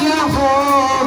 Senhor.